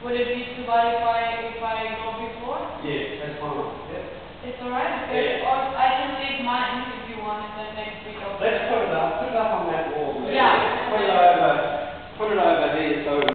Would it be too bad if I, if I go before? Yeah, that's fine, yeah. It's alright, okay, or I can take mine if you want it, then next week Let's put it up, put it up on that wall there. Yeah. Put it over, put it over here so